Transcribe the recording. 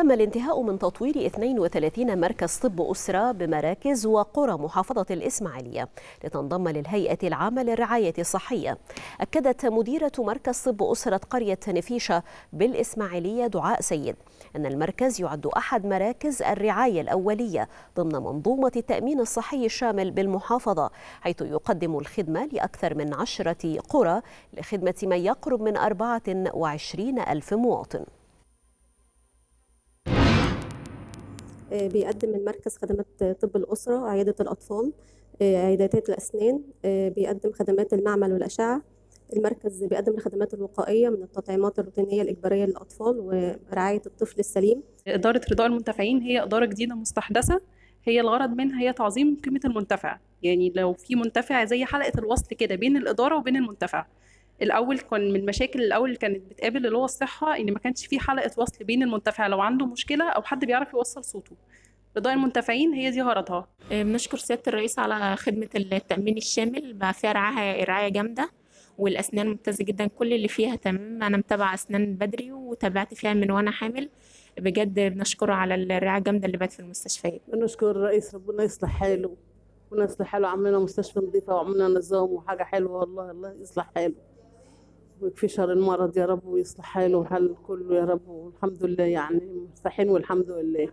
تم الانتهاء من تطوير 32 مركز طب أسرة بمراكز وقرى محافظة الإسماعيلية لتنضم للهيئة العامة للرعاية الصحية. أكدت مديرة مركز طب أسرة قرية نفيشة بالإسماعيلية دعاء سيد أن المركز يعد أحد مراكز الرعاية الأولية ضمن منظومة التأمين الصحي الشامل بالمحافظة حيث يقدم الخدمة لأكثر من عشرة قرى لخدمة من يقرب من 24 ألف مواطن. بيقدم المركز خدمات طب الأسرة عيادة الأطفال عيادات الأسنان بيقدم خدمات المعمل والأشعة. المركز بيقدم الخدمات الوقائية من التطعيمات الروتينية الإجبارية للأطفال ورعاية الطفل السليم. إدارة رضاء المنتفعين هي إدارة جديدة مستحدثة. هي الغرض منها هي تعظيم قيمة المنتفع. يعني لو في منتفع زي حلقة الوصل كده بين الإدارة وبين المنتفع. الأول كان من المشاكل الأول اللي كانت بتقابل اللي هو الصحة إن ما كانش في حلقة وصل بين المنتفع لو عنده مشكلة أو حد بيعرف يوصل صوته. رضاء المنتفعين هي دي غرضها. بنشكر سيادة الرئيس على خدمة التأمين الشامل بقى فيها رعايه رعاية جامدة والأسنان ممتازة جدا كل اللي فيها تمام. أنا متابعة أسنان بدري وتابعت فيها من وأنا حامل. بجد بنشكره على الرعاية الجامدة اللي بقت في المستشفيات. بنشكر الرئيس ربنا يصلح حاله. ربنا يصلح حاله. عملنا مستشفى نظيفة وعملنا نظام وحاجة حلوة والله الله يصلح حاله. ويكفي شر المرض يا رب ويصلح حاله وحل كله يا رب. والحمد لله يعني مرتاحين والحمد لله.